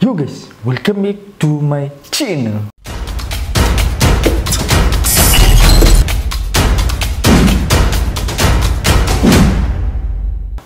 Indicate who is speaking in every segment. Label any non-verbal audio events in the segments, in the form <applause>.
Speaker 1: Yo guys, welcome back to my channel.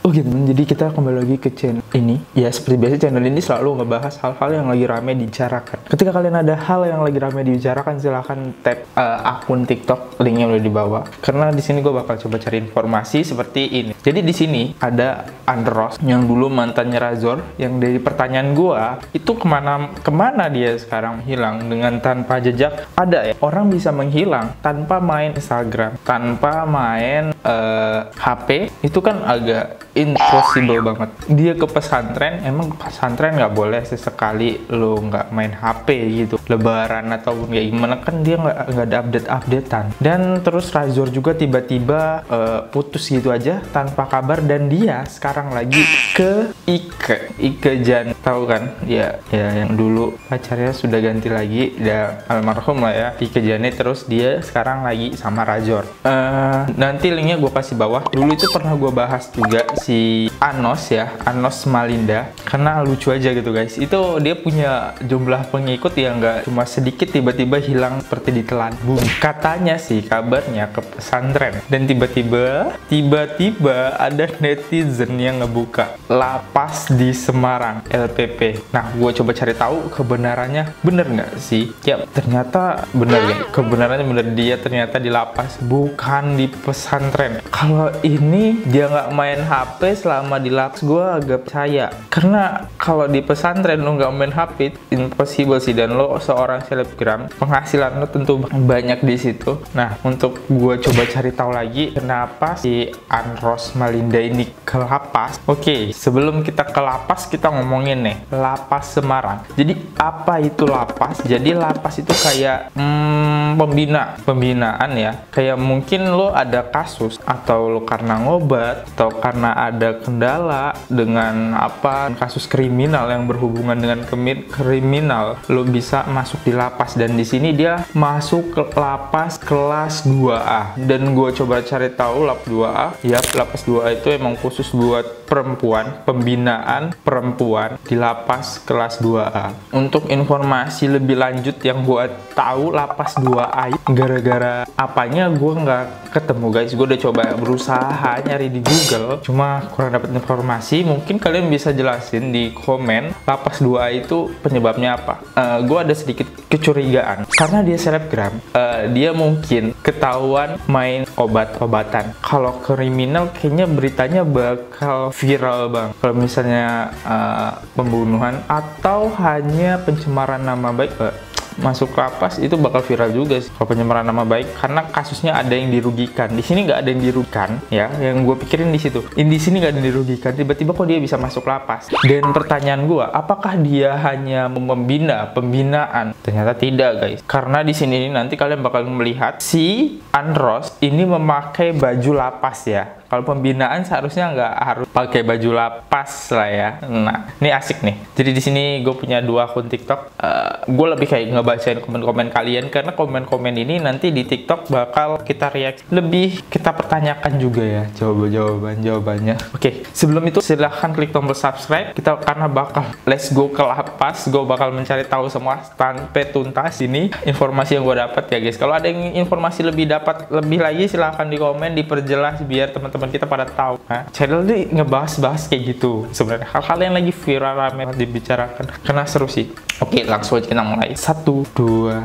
Speaker 1: Oke teman, jadi kita kembali lagi ke channel ini. Ya seperti biasa channel ini selalu ngebahas hal-hal yang lagi rame dibicarakan. Ketika kalian ada hal yang lagi rame dibicarakan, silahkan tap uh, akun TikTok linknya udah di bawah. Karena di sini gue bakal coba cari informasi seperti ini. Jadi di sini ada Andros yang dulu mantannya Razor, yang dari pertanyaan gue itu ke mana ke mana dia sekarang hilang dengan tanpa jejak. Ada ya orang bisa menghilang tanpa main Instagram, tanpa main uh, HP itu kan agak impossible banget. Dia ke pesantren emang pesantren nggak boleh sesekali lo nggak main HP gitu lebaran atau ya gimana kan dia nggak nggak ada update updatean dan terus Razor juga tiba-tiba uh, putus gitu aja tanpa kabar dan dia sekarang lagi ke Ike. Ike Jan tahu kan? Ya ya yang dulu pacarnya sudah ganti lagi dan almarhum lah ya Ike Jane. Terus dia sekarang lagi sama Razor. Uh, nanti linknya gue kasih bawah. Dulu itu pernah gue bahas juga si Anos ya Anos Malinda. Karena lucu aja gitu guys. Itu dia punya jumlah pengikut yang nggak cuma sedikit tiba-tiba hilang seperti ditelan. Boom katanya sih kabarnya ke pesantren. Dan tiba-tiba tiba-tiba ada netizen yang ngebuka lapas di Semarang LPP nah gue coba cari tahu kebenarannya. Bener nggak sih? Ya ternyata bener ya. Kebenarannya bener. Dia ternyata di lapas bukan di pesantren. Kalau ini dia nggak main HP selama di lapas gue agak percaya. Karena kalau di pesantren lo nggak main HP impossible sih. Dan lo seorang selebgram penghasilan lo tentu banyak di situ. Nah untuk gue coba cari tahu lagi kenapa si Andros Malinda ini ke lapas? Oke sebelum kita ke lapas kita ngomongin nih lapas Semarang. Jadi apa itu lapas? Jadi lapas itu kayak hmm, pembina pembinaan ya. Kayak mungkin lo ada kasus atau lo karena ngobat atau karena ada kendala dengan apa kasus kriminal yang berhubungan dengan kriminal. Lo bisa masuk di lapas dan di sini dia masuk ke lapas kelas 2A dan gue coba cari tahu lap 2A ya lapas 2A itu emang khusus buat perempuan pembinaan perempuan di lapas kelas 2A untuk informasi lebih lanjut yang gue tahu lapas 2A gara-gara apanya gue nggak ketemu guys. Gue udah coba berusaha nyari di Google cuma kurang dapat informasi mungkin kalian bisa jelasin di komen lapas 2A itu penyebabnya apa. Uh, gue ada sedikit kecurigaan. Karena dia selebgram uh, dia mungkin ketahuan main obat-obatan. Kalau kriminal kayaknya beritanya bakal viral bang. Kalau misalnya uh, pembunuhan atau hanya pencemaran nama baik uh, masuk lapas itu bakal viral juga sih. Kalau penyemaran nama baik karena kasusnya ada yang dirugikan. Di sini nggak ada yang dirugikan ya. Yang gue pikirin di situ. Di sini nggak ada yang dirugikan tiba-tiba kok dia bisa masuk lapas. Dan pertanyaan gue apakah dia hanya membina pembinaan? Ternyata tidak guys. Karena di sini nanti kalian bakal melihat si Andros ini memakai baju lapas ya kalau pembinaan seharusnya nggak harus pakai baju lapas lah ya. Nah, ini asik nih. Jadi di sini gue punya dua akun TikTok. Uh, gue lebih kayak ngebacain komen-komen kalian karena komen-komen ini nanti di TikTok bakal kita reaksi lebih kita pertanyakan juga ya jawaban-jawaban jawabannya. Oke, okay, sebelum itu silahkan klik tombol subscribe. Kita karena bakal let's go ke lapas. Gue bakal mencari tahu semua tanpa tuntas ini informasi yang gue dapat ya guys. Kalau ada yang informasi lebih dapat lebih lagi silahkan di komen diperjelas biar teman-teman teman kita pada tahu. Nah, channel ini ngebahas-bahas kayak gitu sebenarnya. Hal-hal yang lagi viral rame dibicarakan. Karena seru sih. Oke langsung aja kita mulai. Satu dua.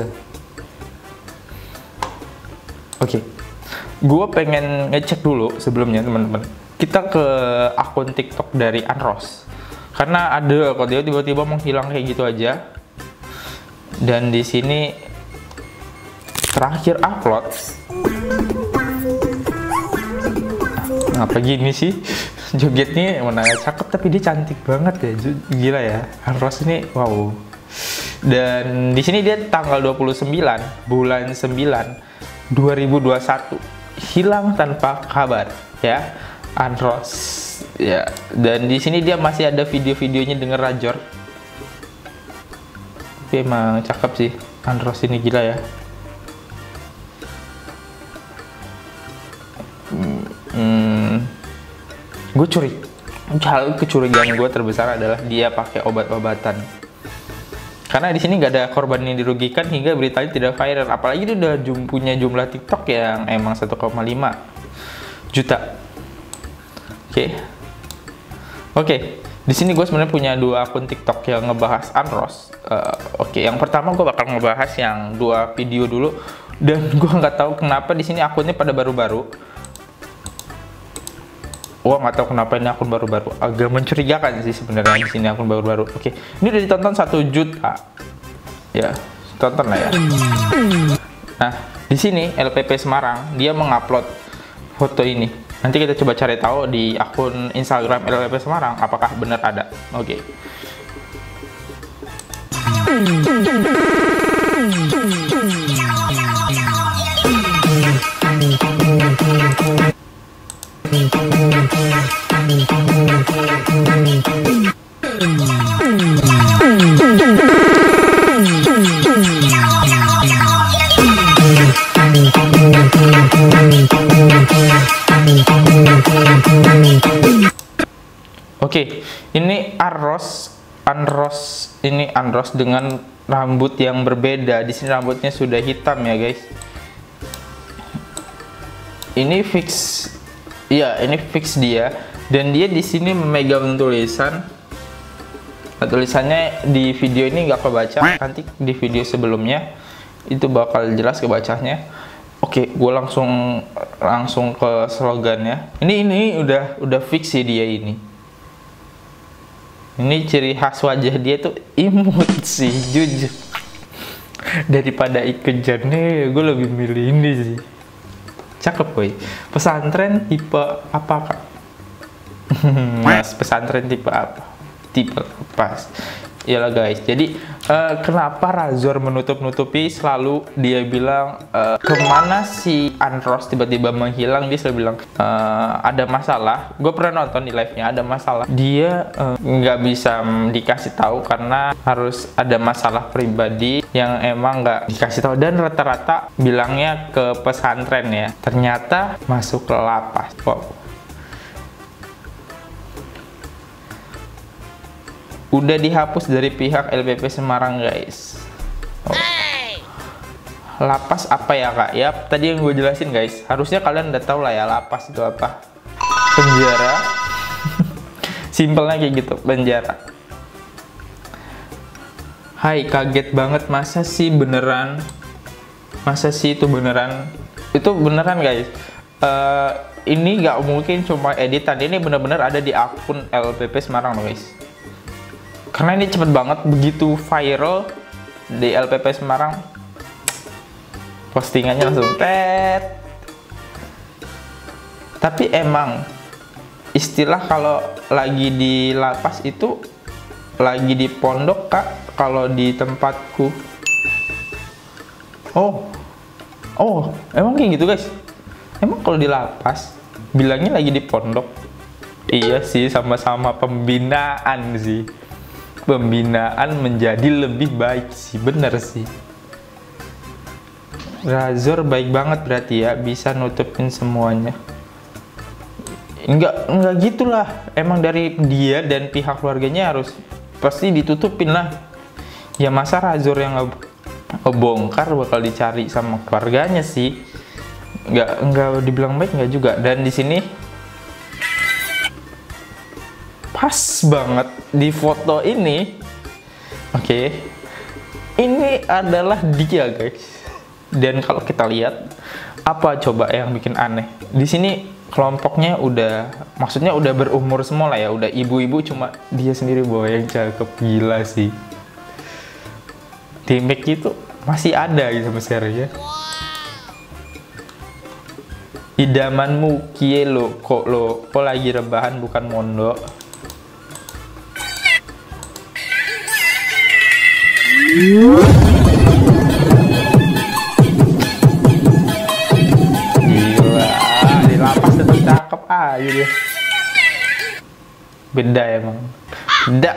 Speaker 1: Oke. Gue pengen ngecek dulu sebelumnya teman-teman. Kita ke akun TikTok dari Anros. Karena ada kok dia tiba-tiba menghilang kayak gitu aja. Dan di sini terakhir upload apa gini sih. <laughs> Jogetnya mana cakep tapi dia cantik banget ya. Gila ya. Ros ini wow. Dan di sini dia tanggal 29 bulan 9 2021 hilang tanpa kabar ya. Andros ya. Dan di sini dia masih ada video-videonya dengan Rajor. Tapi emang cakep sih Andros ini gila ya gue curi hal kecurigaan gue terbesar adalah dia pakai obat-obatan Karena di sini nggak ada korban yang dirugikan hingga beritanya tidak viral. Apalagi dia udah jum punya jumlah TikTok yang emang 1,5 juta. Oke. Okay. Oke. Okay. Di sini gue sebenarnya punya dua akun TikTok yang ngebahas Unros. Uh, Oke, okay. yang pertama gue bakal ngebahas yang dua video dulu dan gue nggak tahu kenapa di sini akunnya pada baru-baru Wah nggak tahu kenapa ini akun baru-baru agak mencurigakan sih sebenarnya di sini akun baru-baru. Oke, ini udah ditonton satu juta. Ya, tonton lah ya. Nah, di sini LPP Semarang dia mengupload foto ini. Nanti kita coba cari tahu di akun Instagram LPP Semarang apakah benar ada. Oke. Oke, ini Arros, Anros, ini Anros dengan rambut yang berbeda. Di sini rambutnya sudah hitam ya guys. Ini fix Iya, ini fix dia. Dan dia di sini memegang tulisan. Tulisannya di video ini nggak kebaca. Nanti di video sebelumnya itu bakal jelas kebacanya. Oke gue langsung langsung ke slogannya. Ini ini udah udah fix sih dia ini. Ini ciri khas wajah dia tuh imut <laughs> sih jujur. Daripada ikejannya gue lebih milih ini sih cakep boy pesantren tipe apa kak? <laughs> Mas pesantren tipe apa? Tipe pas Iyalah guys, jadi uh, kenapa Razor menutup-nutupi selalu dia bilang uh, ke mana si Andros tiba-tiba menghilang dia selalu bilang uh, ada masalah. Gue pernah nonton di live-nya ada masalah. Dia nggak uh, bisa dikasih tahu karena harus ada masalah pribadi yang emang nggak dikasih tahu dan rata-rata bilangnya ke pesantren ya. Ternyata masuk ke lapas. Wow udah dihapus dari pihak LPP Semarang guys. Oh. lapas apa ya kak? Ya tadi yang gue jelasin guys. Harusnya kalian udah tahu lah ya lapas itu apa. Penjara. <laughs> Simpelnya kayak gitu penjara. Hai kaget banget. Masa sih beneran? Masa sih itu beneran? Itu beneran guys. Uh, ini nggak mungkin cuma editan. Ini bener-bener ada di akun LPP Semarang loh guys karena ini cepet banget begitu viral di LPP Semarang postingannya langsung tet. Tapi emang istilah kalau lagi di lapas itu lagi di pondok kak kalau di tempatku. Oh. Oh emang kayak gitu guys? Emang kalau di lapas bilangnya lagi di pondok? Iya sih sama-sama pembinaan sih pembinaan menjadi lebih baik sih bener sih. Razor baik banget berarti ya bisa nutupin semuanya. Enggak enggak gitulah. Emang dari dia dan pihak keluarganya harus pasti ditutupin lah. Ya masa Razor yang ngebongkar bakal dicari sama keluarganya sih? Enggak enggak dibilang baik enggak juga. Dan di sini pas banget di foto ini. Oke. Okay, ini adalah dia guys. Dan kalau kita lihat apa coba yang bikin aneh? Di sini kelompoknya udah maksudnya udah berumur semua lah ya. Udah ibu-ibu cuma dia sendiri bawa yang cakep. Gila sih. Di make itu masih ada gitu sekarang ya. Idamanmu kie lo kok lo kok lagi rebahan bukan mondok Gila, di lapas tetap cakep aja dia. Beda emang. Beda.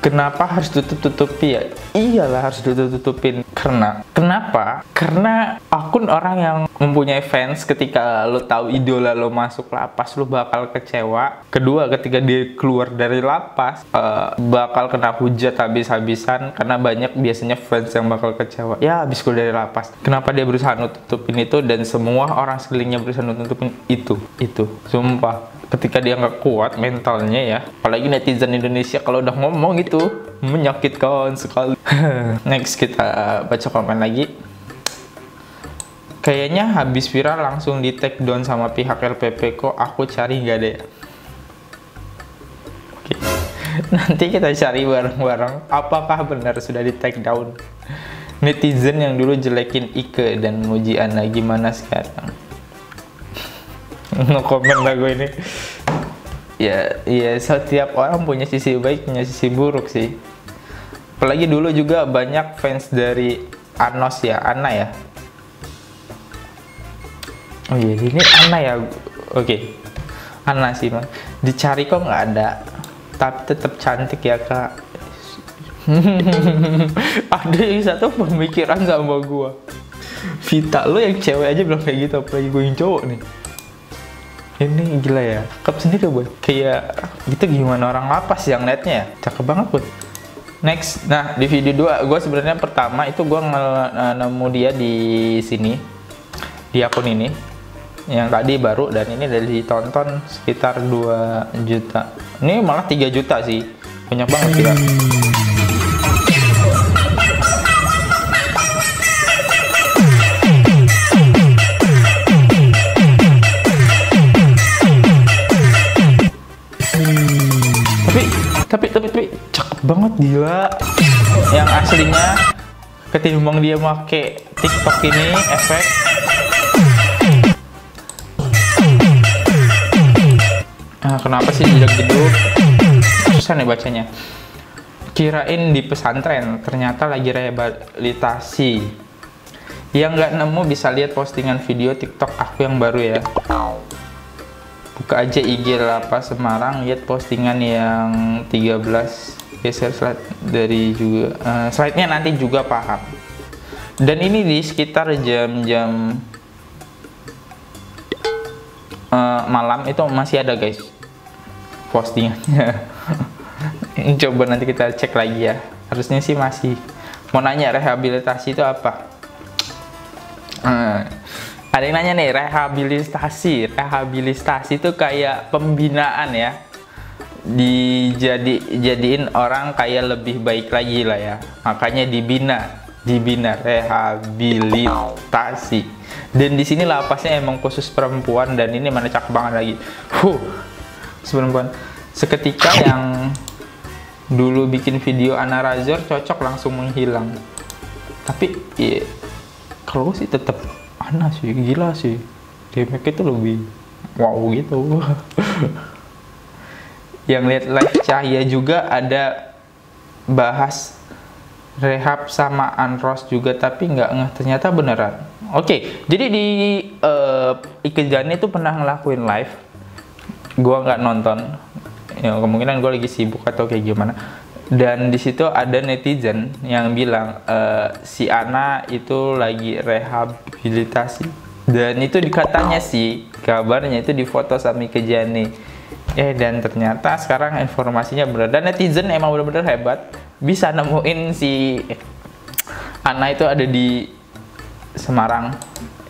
Speaker 1: Kenapa harus tutup-tutupi ya? Iyalah harus tutup-tutupin. Karena, kenapa? Karena akun orang yang mempunyai fans ketika lo tahu idola lo masuk lapas lo bakal kecewa. Kedua ketika dia keluar dari lapas uh, bakal kena hujat habis-habisan karena banyak biasanya fans yang bakal kecewa. Ya habis keluar dari lapas. Kenapa dia berusaha nutupin itu? Dan semua orang sekelilingnya berusaha nutupin itu. Itu. Sumpah ketika dia nggak kuat mentalnya ya apalagi netizen Indonesia kalau udah ngomong itu menyakitkan sekali <laughs> next kita baca komen lagi Kayaknya habis viral langsung di take down sama pihak LPP kok aku cari nggak deh. Oke. <laughs> Nanti kita cari bareng-bareng apakah benar sudah di take down. Netizen yang dulu jelekin Ike dan muji Ana gimana sekarang? <laughs> no komen lah ini. Ya, ya setiap orang punya sisi baik, punya sisi buruk sih. Apalagi dulu juga banyak fans dari Anos ya, Ana ya oh iya ini Ana ya oke okay. Ana sih mas dicari kok nggak ada tapi tetap cantik ya kak <laughs> ada yang satu pemikiran sama gua Vita lo yang cewek aja bilang kayak gitu apalagi gue yang cowok nih ini gila ya. Cakep sendiri boy kayak gitu gimana orang lapas yang netnya ya? Cakep banget boy next. Nah di video 2 gue sebenarnya pertama itu gue nemu dia di sini. Di akun ini. Yang tadi baru dan ini dari ditonton sekitar 2 juta. Ini malah 3 juta sih. Banyak banget kira tapi tapi tapi cakep banget gila yang aslinya ketimbang dia make tiktok ini efek Nah, kenapa sih jedak jeduk? Susah nih bacanya. Kirain di pesantren, ternyata lagi rehabilitasi. Yang nggak nemu bisa lihat postingan video TikTok aku yang baru ya. Aja IG Lapa Semarang, lihat postingan yang 13 geser slide dari juga uh, slide-nya nanti juga paham. Dan ini di sekitar jam-jam uh, malam itu masih ada guys postingannya <laughs> coba nanti kita cek lagi ya harusnya sih masih mau nanya rehabilitasi itu apa hmm. Ada yang nanya nih rehabilitasi. Rehabilitasi itu kayak pembinaan ya. Dijadi jadiin orang kayak lebih baik lagi lah ya. Makanya dibina dibina rehabilitasi. Dan di sini lapasnya emang khusus perempuan dan ini mana cakep banget lagi. Huh perempuan seketika yang dulu bikin video Ana Razor cocok langsung menghilang. Tapi iya kalau sih tetap Ana sih? Gila sih. Demek itu lebih wow gitu. <laughs> Yang lihat live Cahaya juga ada bahas rehab sama Anros juga tapi nggak nggak ternyata beneran. Oke okay, jadi di uh, Ike Jani itu pernah ngelakuin live. Gue nggak nonton. Ya kemungkinan gue lagi sibuk atau kayak gimana dan di situ ada netizen yang bilang e, si Ana itu lagi rehabilitasi. Dan itu dikatanya sih kabarnya itu difoto sama Kejani. Eh dan ternyata sekarang informasinya benar. Dan netizen emang benar-benar hebat. Bisa nemuin si Ana itu ada di Semarang.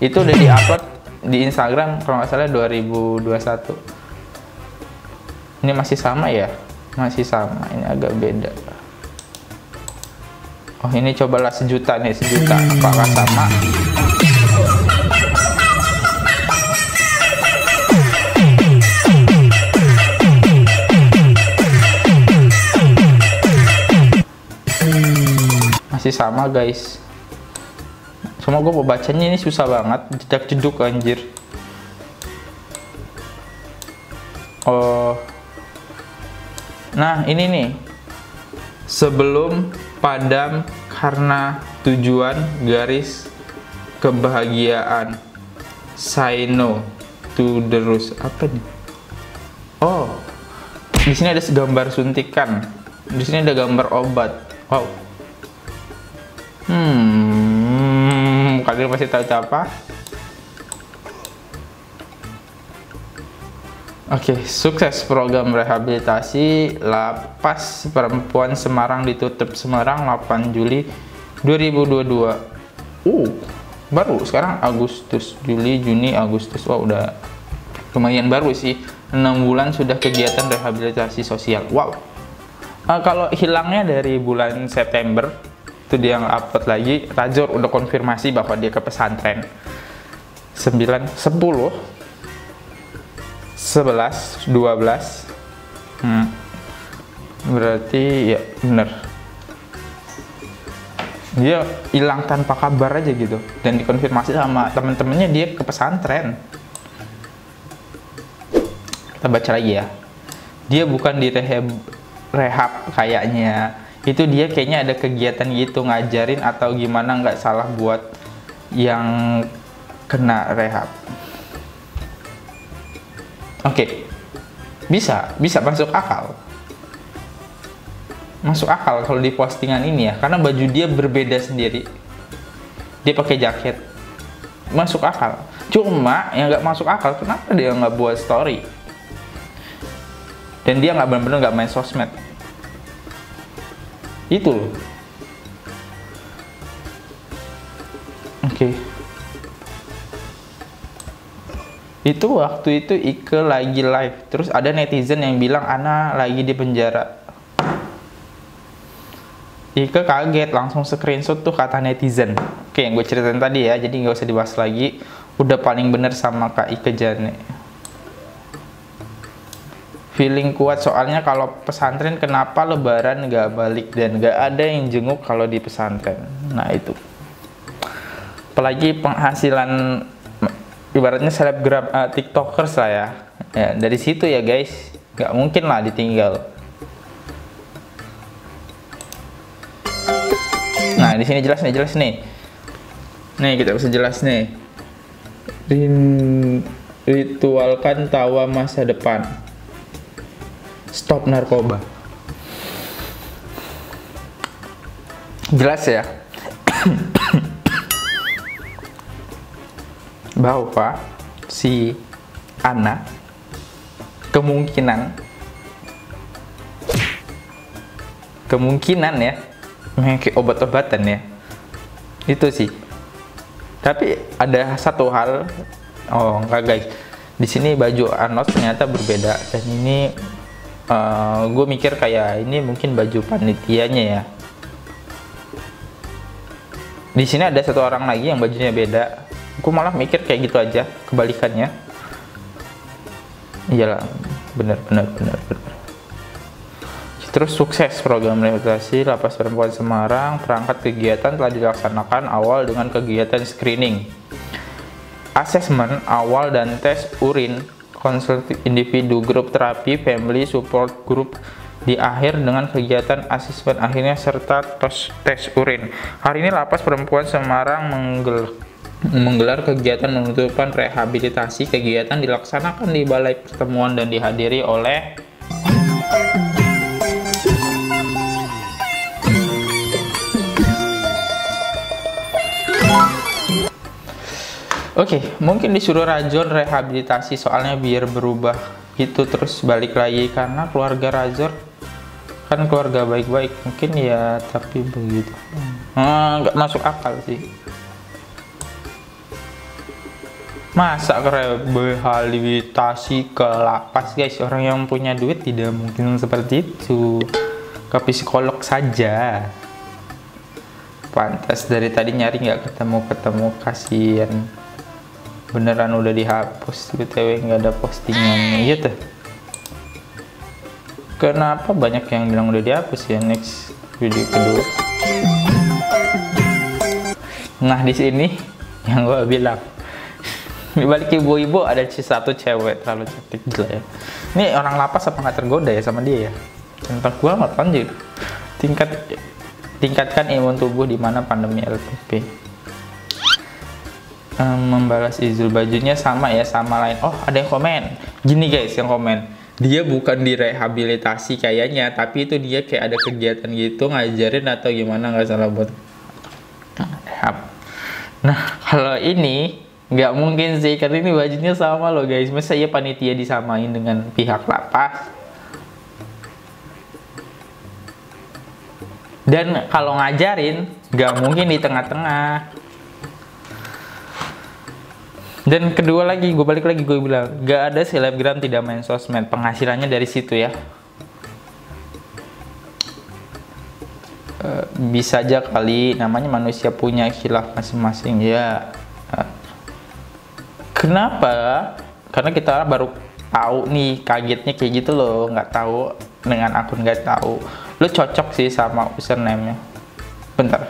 Speaker 1: Itu udah diupload di Instagram kalau nggak salah 2021 ini masih sama ya masih sama ini agak beda. Oh ini cobalah sejuta nih sejuta. Apakah sama. Masih sama guys. Semua gue bacanya ini susah banget. Jedak jeduk anjir. Oh Nah, ini nih. Sebelum padam karena tujuan garis kebahagiaan. Say no to the rules. Apa nih? Oh. Di sini ada gambar suntikan. Di sini ada gambar obat. Wow. Hmm, kalian pasti tahu apa? Oke, sukses program rehabilitasi lapas perempuan Semarang ditutup Semarang 8 Juli 2022. Uh, baru sekarang Agustus, Juli, Juni, Agustus. Wah, udah lumayan baru sih. 6 bulan sudah kegiatan rehabilitasi sosial. Wow. Uh, kalau hilangnya dari bulan September, itu dia yang upload lagi, Rajor udah konfirmasi bahwa dia ke pesantren. 9, 10 11 12 hmm. berarti ya bener. Dia hilang tanpa kabar aja gitu. Dan dikonfirmasi sama temen-temennya dia ke pesantren. Kita baca lagi ya. Dia bukan di rehab rehab kayaknya. Itu dia kayaknya ada kegiatan gitu ngajarin atau gimana nggak salah buat yang kena rehab Oke, okay. bisa, bisa masuk akal. Masuk akal kalau di postingan ini ya, karena baju dia berbeda sendiri. Dia pakai jaket, masuk akal. Cuma yang nggak masuk akal, kenapa dia nggak buat story? Dan dia nggak benar-benar nggak main sosmed. Itu loh. Itu waktu itu Ike lagi live. Terus ada netizen yang bilang Ana lagi di penjara. Ike kaget langsung screenshot tuh kata netizen. Oke yang gue ceritain tadi ya jadi nggak usah dibahas lagi. Udah paling bener sama Kak Ike Jane. Feeling kuat soalnya kalau pesantren kenapa lebaran nggak balik dan nggak ada yang jenguk kalau di pesantren? Nah itu. Apalagi penghasilan ibaratnya selebgram uh, tiktokers lah ya. ya dari situ ya guys. Nggak mungkin lah ditinggal. Nah di sini jelas nih jelas nih. Nih kita bisa jelas nih. Ritualkan tawa masa depan. Stop narkoba. Jelas ya bahwa si anak kemungkinan. Kemungkinan ya. Mengikuti obat-obatan ya. Itu sih. Tapi ada satu hal oh enggak guys. Di sini baju Anos ternyata berbeda. Dan ini uh, eh, gue mikir kayak ini mungkin baju panitianya ya. Di sini ada satu orang lagi yang bajunya beda gue malah mikir kayak gitu aja kebalikannya. Iyalah bener bener bener bener. Terus sukses program rehabilitasi lapas perempuan Semarang. Perangkat kegiatan telah dilaksanakan awal dengan kegiatan screening asesmen awal dan tes urin konsultif individu grup terapi family support group di akhir dengan kegiatan asesmen akhirnya serta tes, tes urin. Hari ini Lapas Perempuan Semarang menggelar menggelar kegiatan penutupan rehabilitasi kegiatan dilaksanakan di balai pertemuan dan dihadiri oleh Oke, okay, mungkin disuruh Rajor rehabilitasi soalnya biar berubah itu terus balik lagi karena keluarga Rajor kan keluarga baik-baik mungkin ya tapi begitu. Ah, nggak hmm, masuk akal sih masa rehabilitasi ke lapas guys. Orang yang punya duit tidak mungkin seperti itu. Ke psikolog saja. Pantas dari tadi nyari nggak ketemu ketemu kasihan. Beneran udah dihapus btw nggak ada postingannya iya tuh. Kenapa banyak yang bilang udah dihapus ya? Next video kedua. Nah di sini yang gue bilang <laughs> di balik ibu-ibu ada satu cewek terlalu cantik. Gila ya. Ini orang lapas apa nggak tergoda ya sama dia ya? Tentang gua nggak anjir tingkat tingkatkan imun tubuh di mana pandemi LPP um, membalas izul bajunya sama ya sama lain. Oh ada yang komen. Gini guys yang komen. Dia bukan direhabilitasi kayaknya tapi itu dia kayak ada kegiatan gitu ngajarin atau gimana nggak salah buat nah kalau ini Nggak mungkin sih, karena ini bajunya sama loh guys. Masa iya panitia disamain dengan pihak lapas? Dan kalau ngajarin, nggak mungkin di tengah-tengah. Dan kedua lagi, gue balik lagi gue bilang, gak ada selebgram tidak main sosmed. Penghasilannya dari situ ya. Eh, bisa aja kali, namanya manusia punya khilaf masing-masing ya. Kenapa? Karena kita baru tahu nih, kagetnya kayak gitu loh, nggak tahu dengan akun nggak tahu. Lo cocok sih sama username-nya. Bentar.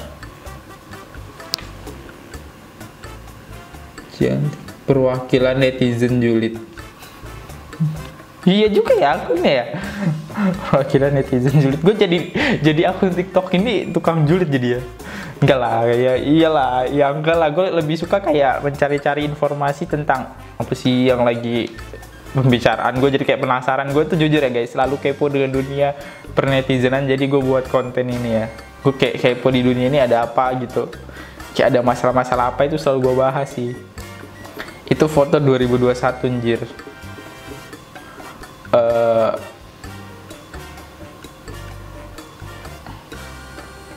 Speaker 1: Cantik perwakilan netizen julid iya juga ya akunnya ya <laughs> perwakilan netizen julid gue jadi jadi akun tiktok ini tukang julid jadi ya enggak lah ya iyalah ya enggak lah. Gue lebih suka kayak mencari-cari informasi tentang apa sih yang lagi pembicaraan gue jadi kayak penasaran gue tuh jujur ya guys selalu kepo dengan dunia pernetizenan. Jadi gue buat konten ini ya. Gue kayak kepo di dunia ini ada apa gitu. Kayak ada masalah-masalah apa itu selalu gue bahas sih. Itu foto 2021 anjir. Uh,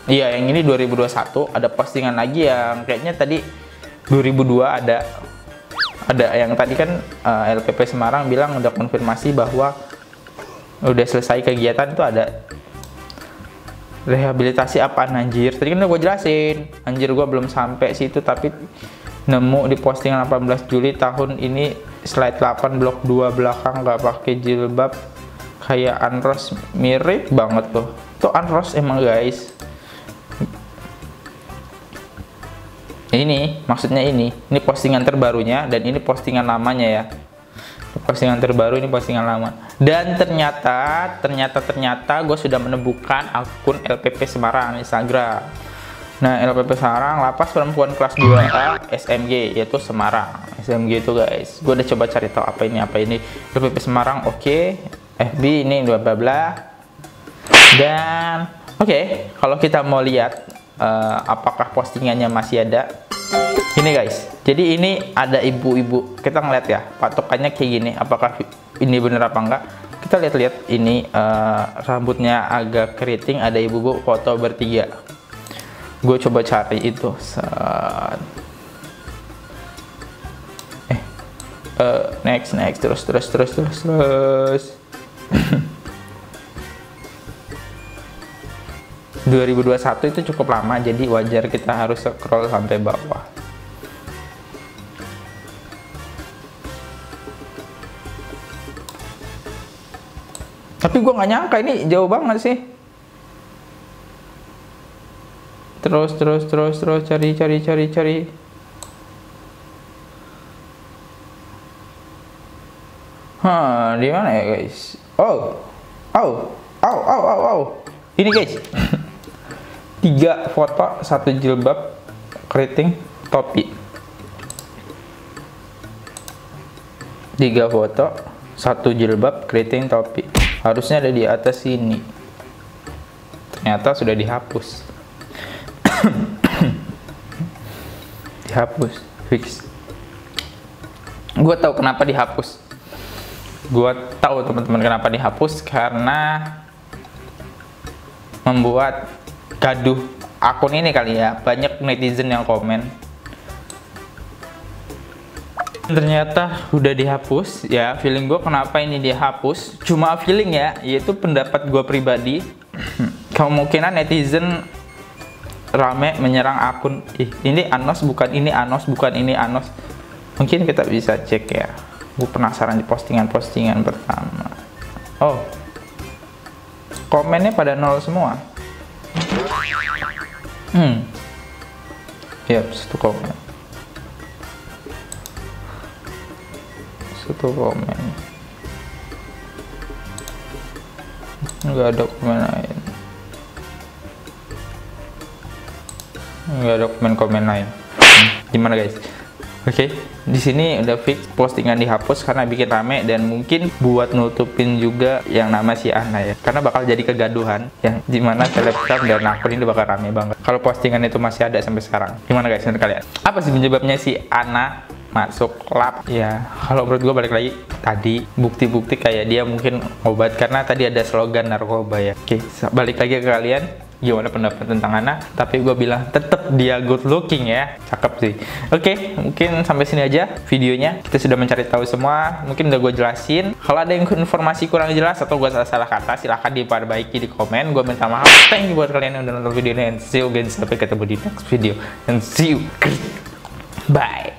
Speaker 1: Iya, yang ini 2021 ada postingan lagi yang kayaknya tadi 2002 ada ada yang tadi kan uh, eh, LPP Semarang bilang udah konfirmasi bahwa udah selesai kegiatan itu ada rehabilitasi apa anjir. Tadi kan udah gue jelasin, anjir gue belum sampai situ tapi nemu di postingan 18 Juli tahun ini slide 8 blok 2 belakang nggak pakai jilbab kayak Anros mirip banget tuh tuh Anros emang guys ini maksudnya ini ini postingan terbarunya dan ini postingan lamanya ya postingan terbaru ini postingan lama dan ternyata ternyata ternyata gue sudah menemukan akun LPP Semarang Instagram Nah, LPP Semarang, lapas perempuan kelas 2A SMG, yaitu Semarang. SMG itu guys, gue udah coba cari tahu apa ini, apa ini. LPP Semarang, oke. Okay. FB ini dua bla bla. Dan, oke, okay, kalau kita mau lihat uh, apakah postingannya masih ada. Ini guys, jadi ini ada ibu-ibu, kita ngeliat ya, patokannya kayak gini, apakah ini bener apa enggak. Kita lihat-lihat ini uh, rambutnya agak keriting, ada ibu-ibu foto bertiga. Gue coba cari itu saat eh uh, next next terus terus terus terus terus <laughs> 2021 itu cukup lama jadi wajar kita harus scroll sampai bawah tapi gue nggak nyangka ini jauh banget sih terus terus terus terus cari cari cari cari Hah, di mana ya guys? Oh, oh, oh, oh, oh, oh. Ini guys, tiga foto, satu jilbab, keriting, topi. Tiga foto, satu jilbab, keriting, topi. Harusnya ada di atas sini. Ternyata sudah dihapus. <coughs> dihapus fix gue tahu kenapa dihapus gue tahu teman-teman kenapa dihapus karena membuat gaduh akun ini kali ya. Banyak netizen yang komen. Ternyata udah dihapus ya. Feeling gue kenapa ini dihapus cuma feeling ya yaitu pendapat gue pribadi. <clears throat> Kemungkinan netizen rame menyerang akun. Ih, ini Anos bukan ini Anos bukan ini Anos. Mungkin kita bisa cek ya. Gue penasaran di postingan-postingan pertama. Oh. Komennya pada nol semua hmm. Ya satu komen. Satu komen. Nggak ada komen lain. Nggak ada komen-komen lain. Gimana guys Oke, okay. di sini udah fix postingan dihapus karena bikin rame dan mungkin buat nutupin juga yang nama si Ana ya. Karena bakal jadi kegaduhan yang di mana selebgram dan akun ini bakal rame banget. Kalau postingan itu masih ada sampai sekarang. Gimana guys menurut kalian? Apa sih penyebabnya si Ana masuk lab ya kalau menurut gue balik lagi tadi bukti-bukti kayak dia mungkin obat karena tadi ada slogan narkoba ya oke balik lagi ke kalian gimana pendapat tentang Ana tapi gue bilang tetap dia good looking ya. Cakep sih. Oke mungkin sampai sini aja videonya. Kita sudah mencari tahu semua. Mungkin udah gue jelasin. Kalau ada yang informasi kurang jelas atau gue salah-salah kata silahkan diperbaiki di komen. Gue minta maaf. Thank you buat kalian yang udah nonton video ini. And see you again. Sampai ketemu di next video. And see you. Bye